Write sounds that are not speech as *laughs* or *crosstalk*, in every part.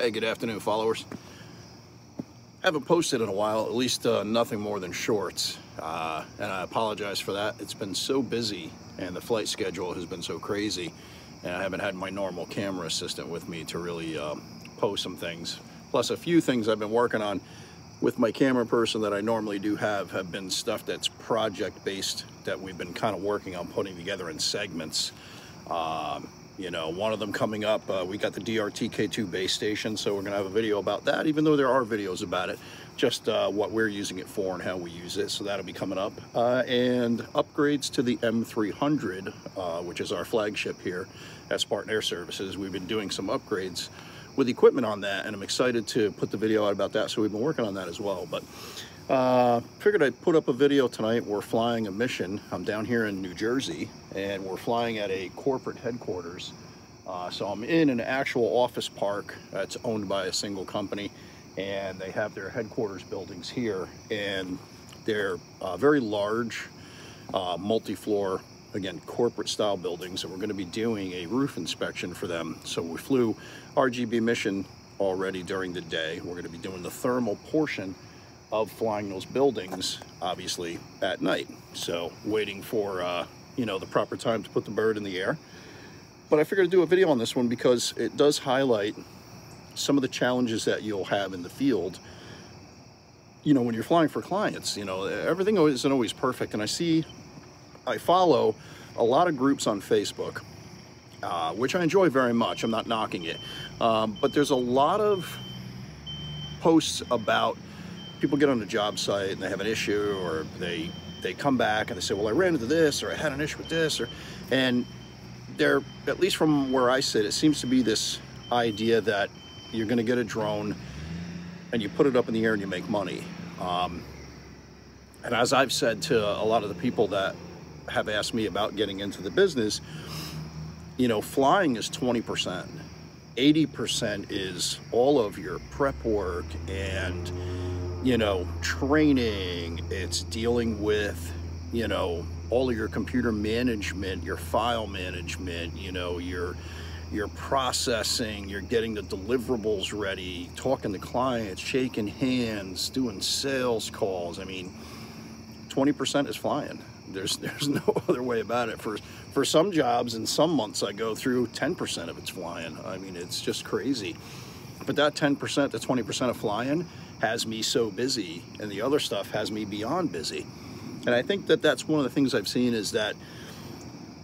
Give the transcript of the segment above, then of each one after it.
Hey, good afternoon, followers. Haven't posted in a while, at least uh, nothing more than shorts. Uh, and I apologize for that. It's been so busy and the flight schedule has been so crazy. And I haven't had my normal camera assistant with me to really um, post some things. Plus, a few things I've been working on with my camera person that I normally do have have been stuff that's project based that we've been kind of working on putting together in segments. Um, you know, one of them coming up, uh, we got the DRTK2 base station, so we're gonna have a video about that, even though there are videos about it, just uh, what we're using it for and how we use it, so that'll be coming up. Uh, and upgrades to the M300, uh, which is our flagship here at Spartan Aerial Services. We've been doing some upgrades with equipment on that, and I'm excited to put the video out about that, so we've been working on that as well. But uh, figured I'd put up a video tonight. We're flying a mission. I'm down here in New Jersey and we're flying at a corporate headquarters. Uh, so I'm in an actual office park that's owned by a single company and they have their headquarters buildings here and they're uh, very large uh, multi-floor again corporate style buildings and we're going to be doing a roof inspection for them so we flew RGB mission already during the day we're going to be doing the thermal portion of flying those buildings, obviously, at night. So waiting for, uh, you know, the proper time to put the bird in the air. But I figured to do a video on this one because it does highlight some of the challenges that you'll have in the field you know, when you're flying for clients, you know, everything isn't always perfect. And I see, I follow a lot of groups on Facebook, uh, which I enjoy very much. I'm not knocking it. Um, but there's a lot of posts about people get on the job site and they have an issue or they they come back and they say, well, I ran into this or I had an issue with this or, and there, at least from where I sit, it seems to be this idea that you're going to get a drone and you put it up in the air and you make money. Um, and as I've said to a lot of the people that have asked me about getting into the business, you know, flying is 20%. 80% is all of your prep work and you know, training, it's dealing with, you know, all of your computer management, your file management, you know, your your processing, you're getting the deliverables ready, talking to clients, shaking hands, doing sales calls. I mean, 20% is flying. There's there's no *laughs* other way about it. For for some jobs and some months I go through 10% of it's flying. I mean, it's just crazy. But that 10% to 20% of flying has me so busy and the other stuff has me beyond busy. And I think that that's one of the things I've seen is that,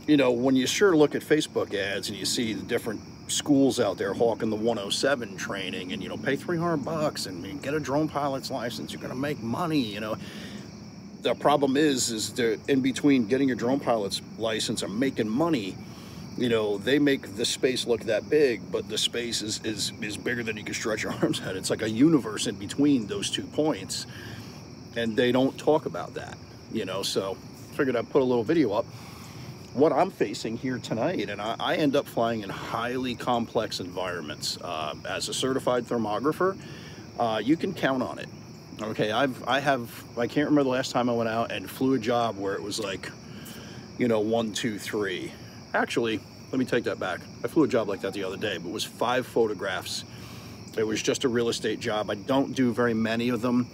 you know, when you sure look at Facebook ads and you see the different schools out there hawking the 107 training and, you know, pay 300 bucks and get a drone pilot's license, you're going to make money, you know. The problem is, is there in between getting your drone pilot's license and making money, you know, they make the space look that big, but the space is, is, is bigger than you can stretch your *laughs* arms at. It's like a universe in between those two points. And they don't talk about that, you know, so figured I'd put a little video up. What I'm facing here tonight, and I, I end up flying in highly complex environments. Uh, as a certified thermographer, uh, you can count on it. Okay, I've, I have, I can't remember the last time I went out and flew a job where it was like, you know, one, two, three Actually, let me take that back. I flew a job like that the other day, but it was five photographs. It was just a real estate job. I don't do very many of them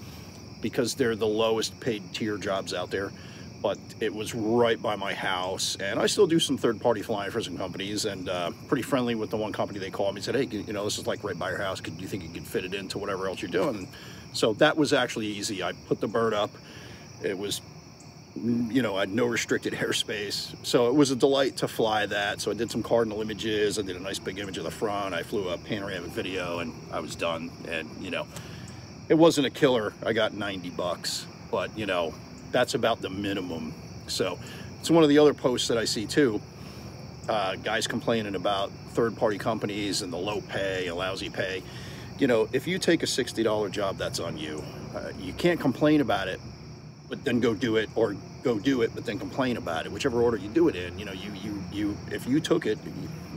because they're the lowest paid tier jobs out there. But it was right by my house, and I still do some third-party flying for some companies, and uh, pretty friendly with the one company. They called me and said, "Hey, you know, this is like right by your house. Could you think you could fit it into whatever else you're doing?" So that was actually easy. I put the bird up. It was you know, I had no restricted *laughs* airspace. So it was a delight to fly that. So I did some cardinal images. I did a nice big image of the front. I flew a panoramic video and I was done. And, you know, it wasn't a killer. I got 90 bucks, but you know, that's about the minimum. So it's one of the other posts that I see too. Uh, guys complaining about third party companies and the low pay a lousy pay. You know, if you take a $60 job, that's on you. Uh, you can't complain about it but then go do it or go do it but then complain about it whichever order you do it in you know you you you if you took it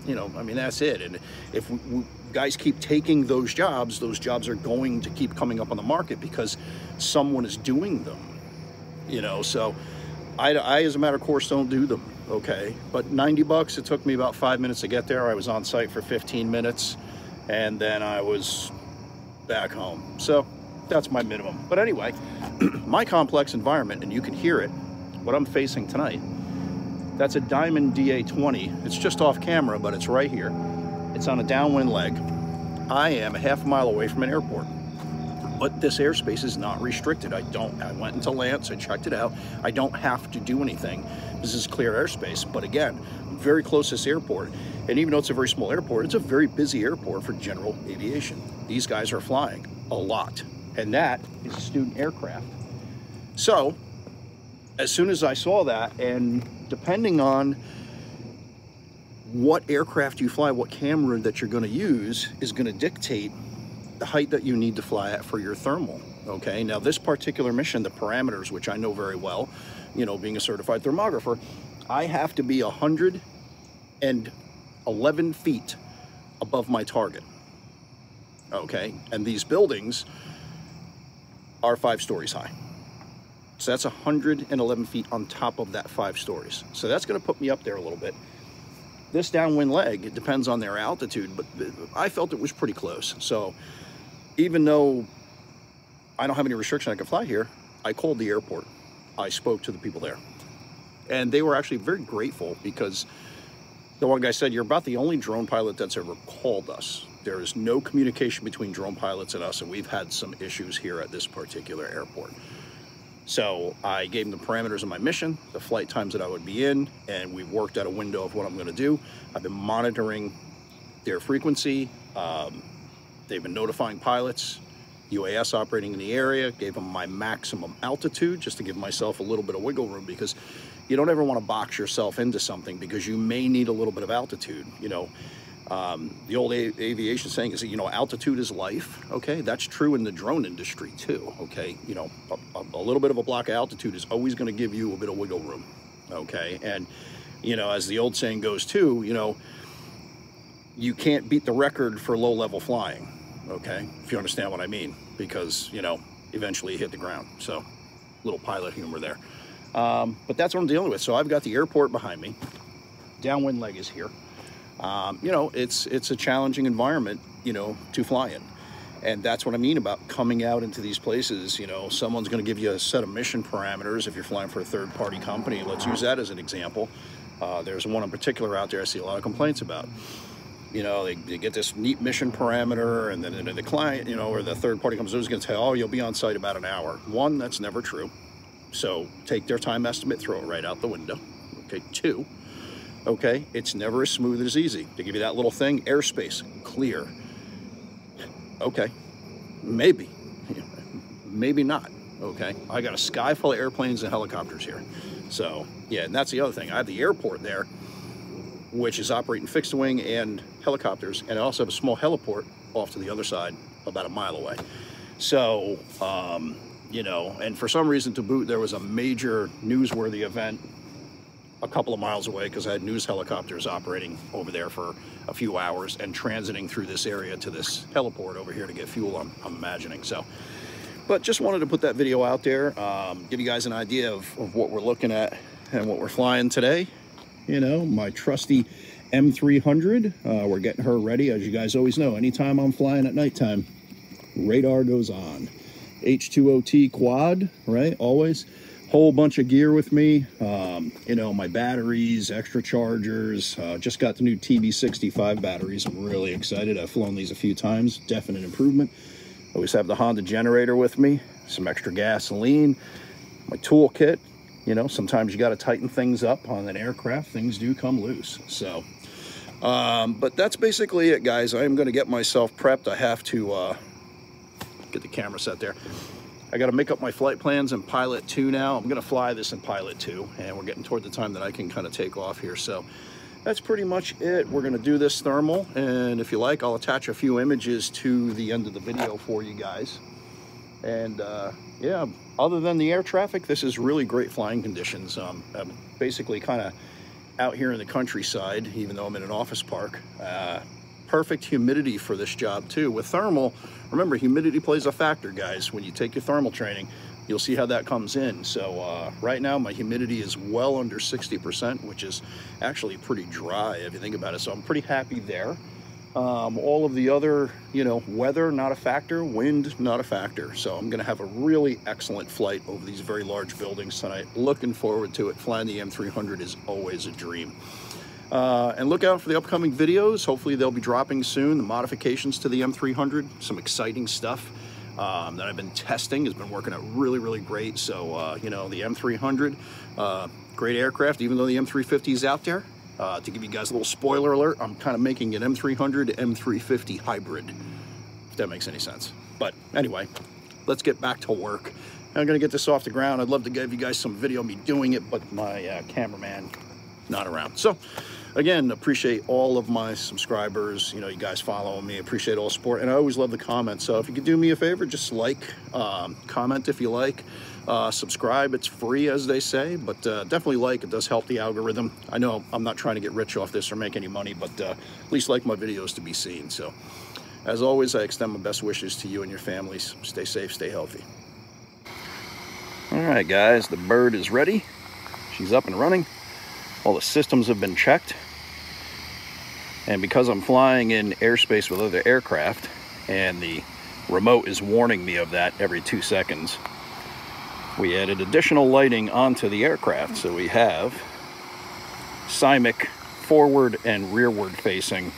you know i mean that's it and if we, we, guys keep taking those jobs those jobs are going to keep coming up on the market because someone is doing them you know so I, I as a matter of course don't do them okay but 90 bucks it took me about five minutes to get there i was on site for 15 minutes and then I was back home. So that's my minimum. But anyway, *clears throat* my complex environment, and you can hear it, what I'm facing tonight, that's a Diamond DA20. It's just off camera, but it's right here. It's on a downwind leg. I am a half mile away from an airport. But this airspace is not restricted. I don't, I went into LAANC, I checked it out. I don't have to do anything. This is clear airspace. But again, very close to this airport. And even though it's a very small airport, it's a very busy airport for general aviation. These guys are flying a lot. And that is a student aircraft. So, as soon as I saw that, and depending on what aircraft you fly, what camera that you're going to use is going to dictate the height that you need to fly at for your thermal. Okay, now this particular mission, the parameters, which I know very well, you know, being a certified thermographer, I have to be 111 feet above my target. Okay, and these buildings are five stories high. So that's 111 feet on top of that five stories. So that's going to put me up there a little bit. This downwind leg, it depends on their altitude, but I felt it was pretty close. So even though I don't have any restriction I can fly here, I called the airport. I spoke to the people there. And they were actually very grateful because the one guy said, you're about the only drone pilot that's ever called us. There is no communication between drone pilots and us, and we've had some issues here at this particular airport. So I gave them the parameters of my mission, the flight times that I would be in, and we worked out a window of what I'm going to do. I've been monitoring their frequency. Um, they've been notifying pilots, UAS operating in the area, gave them my maximum altitude just to give myself a little bit of wiggle room because you don't ever want to box yourself into something because you may need a little bit of altitude. You know, um, the old aviation saying is, that, you know, altitude is life. Okay, that's true in the drone industry too. Okay, you know, a, a little bit of a block of altitude is always going to give you a bit of wiggle room. Okay, and you know, as the old saying goes too, you know, you can't beat the record for low level flying. Okay, if you understand what I mean, because you know, eventually you hit the ground. So, little pilot humor there. Um, but that's what I'm dealing with. So I've got the airport behind me. Downwind leg is here um, you know, it's it's a challenging environment, you know, to fly in. And that's what I mean about coming out into these places. You know, someone's going to give you a set of mission parameters if you're flying for a third party company. Let's use that as an example. Uh, there's one in particular out there I see a lot of complaints about. You know, they, they get this neat mission parameter, and then the client, you know, or the third party comes in is going to oh, you'll be on site about an hour. One, that's never true. So take their time estimate, throw it right out the window. Okay, two, okay? It's never as smooth as easy. To give you that little thing, airspace, clear. Okay, maybe, *laughs* maybe not, okay? I got a sky full of airplanes and helicopters here. So, yeah, and that's the other thing. I have the airport there, which is operating fixed wing and helicopters, and I also have a small heliport off to the other side, about a mile away. So, um, you know, and for some reason to boot, there was a major newsworthy event a couple of miles away because I had news helicopters operating over there for a few hours and transiting through this area to this heliport over here to get fuel, I'm, I'm imagining. So, but just wanted to put that video out there, um, give you guys an idea of, of what we're looking at and what we're flying today. You know, my trusty M300, uh, we're getting her ready. As you guys always know, anytime I'm flying at nighttime, radar goes on. H20T quad, right? Always whole bunch of gear with me. Um, you know, my batteries, extra chargers. Uh, just got the new TB65 batteries. I'm really excited. I've flown these a few times. Definite improvement. Always have the Honda generator with me. Some extra gasoline. My toolkit. You know, sometimes you got to tighten things up on an aircraft. Things do come loose. So, um, but that's basically it, guys. I am going to get myself prepped. I have to uh, get the camera set there. I got to make up my flight plans in Pilot 2 now. I'm going to fly this in Pilot 2, and we're getting toward the time that I can kind of take off here. So that's pretty much it. We're going to do this thermal, and if you like, I'll attach a few images to the end of the video for you guys. And uh, yeah, other than the air traffic, this is really great flying conditions. Um, I'm basically kind of out here in the countryside, even though I'm in an office park. Uh, perfect humidity for this job too. With thermal, remember humidity plays a factor guys. When you take your thermal training, you'll see how that comes in. So uh, right now my humidity is well under 60%, which is actually pretty dry if you think about it. So I'm pretty happy there. Um, all of the other, you know, weather, not a factor, wind, not a factor. So I'm gonna have a really excellent flight over these very large buildings tonight. Looking forward to it. Flying the M300 is always a dream. Uh, and look out for the upcoming videos. Hopefully they'll be dropping soon. The modifications to the M300, some exciting stuff um, that I've been testing has been working out really, really great. So, uh, you know, the M300, uh, great aircraft, even though the M350 is out there. Uh, to give you guys a little spoiler alert, I'm kind of making an M300 M350 hybrid, if that makes any sense. But anyway, let's get back to work. I'm gonna get this off the ground. I'd love to give you guys some video of me doing it, but my uh, cameraman not around. So again, appreciate all of my subscribers. You know, you guys following me. Appreciate all support, and I always love the comments. So if you could do me a favor, just like, um, comment if you like. Uh, subscribe, it's free as they say, but uh, definitely like, it does help the algorithm. I know I'm not trying to get rich off this or make any money, but uh, at least like my videos to be seen. So as always, I extend my best wishes to you and your families. Stay safe, stay healthy. All right, guys, the bird is ready. She's up and running. All the systems have been checked. And because I'm flying in airspace with other aircraft, and the remote is warning me of that every two seconds, we added additional lighting onto the aircraft. So we have CIMIC forward and rearward facing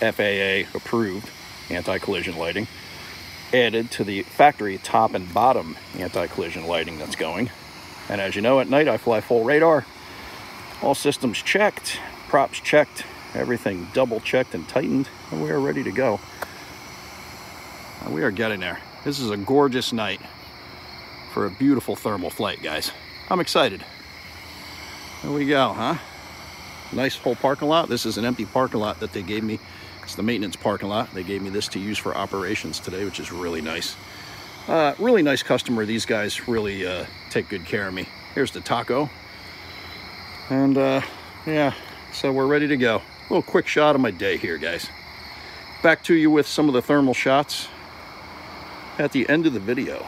FAA approved anti-collision lighting added to the factory top and bottom anti-collision lighting that's going. And as you know, at night I fly full radar. All systems checked, props checked, everything double checked and tightened, and we are ready to go. We are getting there. This is a gorgeous night for a beautiful thermal flight, guys. I'm excited. There we go, huh? Nice whole parking lot. This is an empty parking lot that they gave me. It's the maintenance parking lot. They gave me this to use for operations today, which is really nice. Uh, really nice customer. These guys really uh, take good care of me. Here's the taco. And uh, yeah, so we're ready to go. A little quick shot of my day here, guys. Back to you with some of the thermal shots at the end of the video.